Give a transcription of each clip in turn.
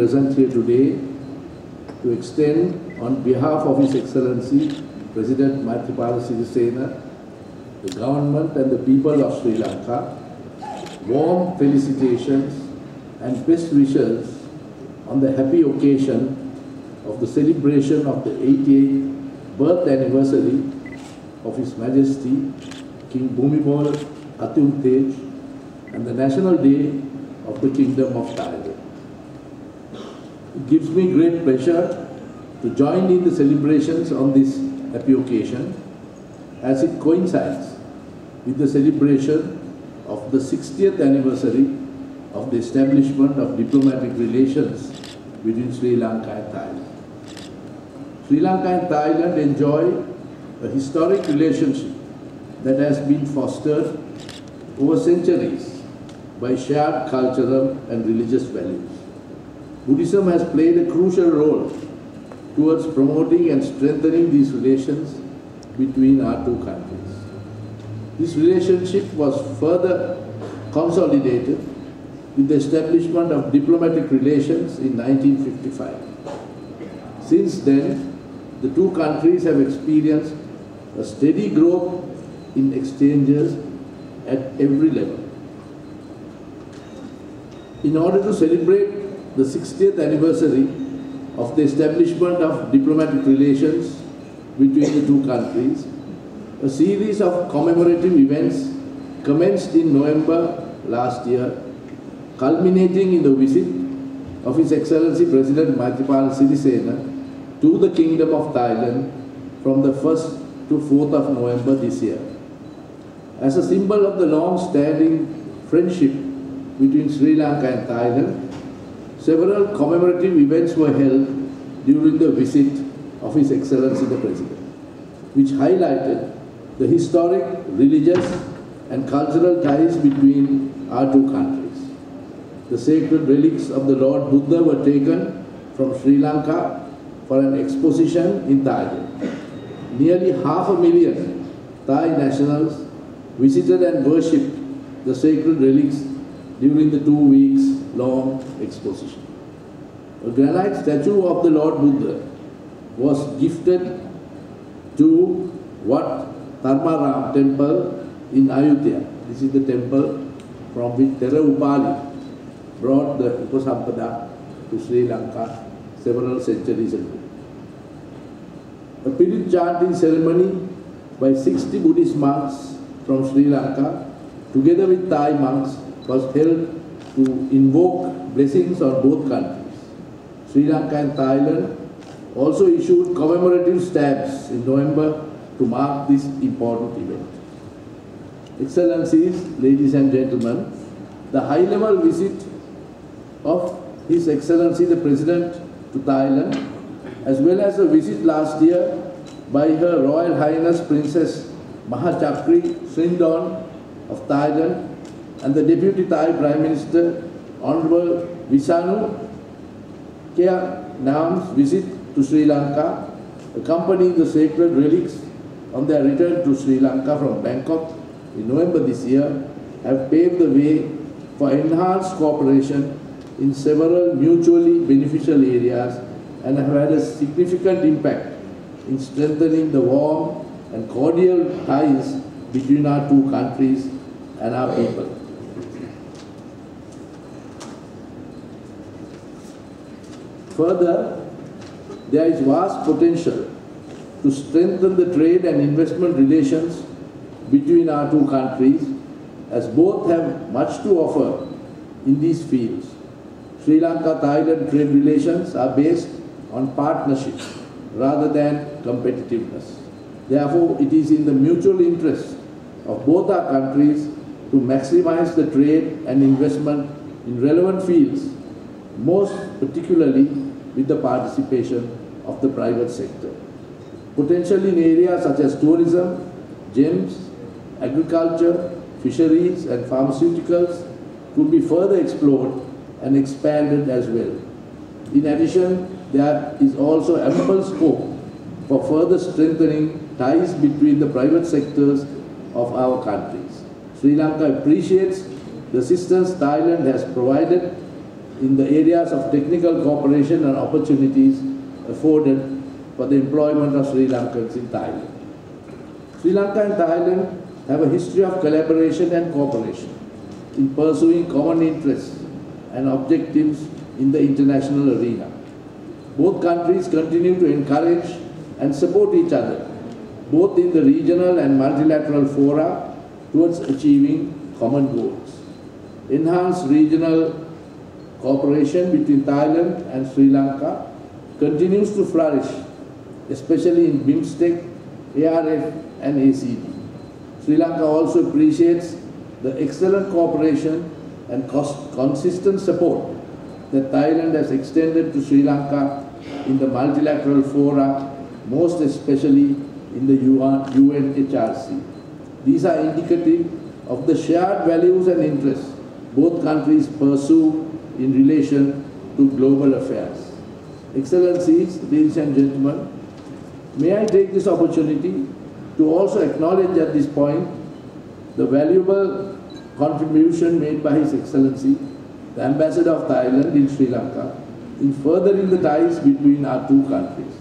present here today to extend on behalf of His Excellency President Maithripala Sirisena, the government and the people of Sri Lanka, warm felicitations and best wishes on the happy occasion of the celebration of the 88th birth anniversary of His Majesty King Bhumibol Adulyadej and the National Day of the Kingdom of Thailand. It gives me great pleasure to join in the celebrations on this happy occasion as it coincides with the celebration of the 60th anniversary of the establishment of diplomatic relations between Sri Lanka and Thailand. Sri Lanka and Thailand enjoy a historic relationship that has been fostered over centuries by shared cultural and religious values. Buddhism has played a crucial role towards promoting and strengthening these relations between our two countries. This relationship was further consolidated with the establishment of diplomatic relations in 1955. Since then, the two countries have experienced a steady growth in exchanges at every level. In order to celebrate the 60th anniversary of the establishment of diplomatic relations between the two countries, a series of commemorative events commenced in November last year, culminating in the visit of His Excellency President Maithripala Sirisena to the Kingdom of Thailand from the 1st to 4th of November this year. As a symbol of the long-standing friendship between Sri Lanka and Thailand, several commemorative events were held during the visit of His Excellency the President, which highlighted the historic, religious and cultural ties between our two countries. The sacred relics of the Lord Buddha were taken from Sri Lanka for an exposition in Thailand. Nearly half a million Thai nationals visited and worshipped the sacred relics during the two weeks long exposition. A granite statue of the Lord Buddha was gifted to Wat Dharmaram temple in Ayutthaya. This is the temple from which Thera Upali brought the Upasampada to Sri Lanka several centuries ago. A Pirit chanting ceremony by 60 Buddhist monks from Sri Lanka, together with Thai monks, was held to invoke blessings on both countries. Sri Lanka and Thailand also issued commemorative stamps in November to mark this important event. Excellencies, ladies and gentlemen, the high-level visit of His Excellency the President to Thailand, as well as a visit last year by Her Royal Highness Princess Mahachakri Sirindhorn of Thailand and the Deputy Thai Prime Minister Honorable Visanu Kea Nam's visit to Sri Lanka, accompanying the sacred relics on their return to Sri Lanka from Bangkok in November this year, have paved the way for enhanced cooperation in several mutually beneficial areas and have had a significant impact in strengthening the warm and cordial ties between our two countries and our people. Further, there is vast potential to strengthen the trade and investment relations between our two countries as both have much to offer in these fields. Sri Lanka-Thailand trade relations are based on partnership rather than competitiveness. Therefore, it is in the mutual interest of both our countries to maximize the trade and investment in relevant fields, most particularly with the participation of the private sector. Potentially in areas such as tourism, gems, agriculture, fisheries and pharmaceuticals could be further explored and expanded as well. In addition, there is also ample scope for further strengthening ties between the private sectors of our countries. Sri Lanka appreciates the assistance Thailand has provided in the areas of technical cooperation and opportunities afforded for the employment of Sri Lankans in Thailand. Sri Lanka and Thailand have a history of collaboration and cooperation in pursuing common interests and objectives in the international arena. Both countries continue to encourage and support each other, both in the regional and multilateral fora towards achieving common goals. Enhanced regional cooperation between Thailand and Sri Lanka continues to flourish, especially in BIMSTEC, ARF and ACD. Sri Lanka also appreciates the excellent cooperation and consistent support that Thailand has extended to Sri Lanka in the multilateral fora, most especially in the UNHRC. These are indicative of the shared values and interests both countries pursue in relation to global affairs. Excellencies, ladies and gentlemen, may I take this opportunity to also acknowledge at this point the valuable contribution made by His Excellency, the Ambassador of Thailand in Sri Lanka, in furthering the ties between our two countries.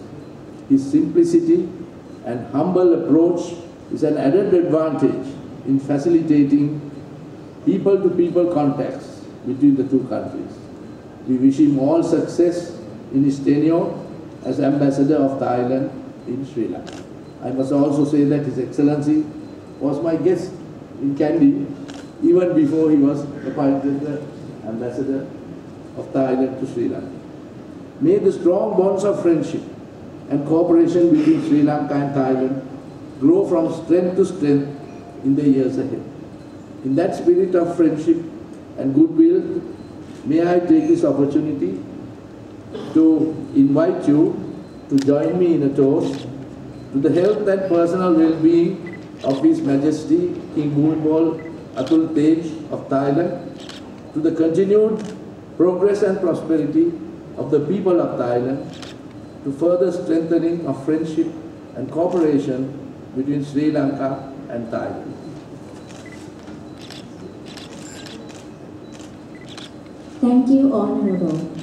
His simplicity and humble approach is an added advantage in facilitating people-to-people -people contacts between the two countries. We wish him all success in his tenure as Ambassador of Thailand in Sri Lanka. I must also say that His Excellency was my guest in Kandy even before he was appointed the Ambassador of Thailand to Sri Lanka. May the strong bonds of friendship and cooperation between Sri Lanka and Thailand grow from strength to strength in the years ahead. In that spirit of friendship and goodwill, may I take this opportunity to invite you to join me in a toast to the health and personal well-being of His Majesty King Bhumibol Adulyadej of Thailand, to the continued progress and prosperity of the people of Thailand, to further strengthening of friendship and cooperation between Sri Lanka and Thailand. Thank you, Honorable.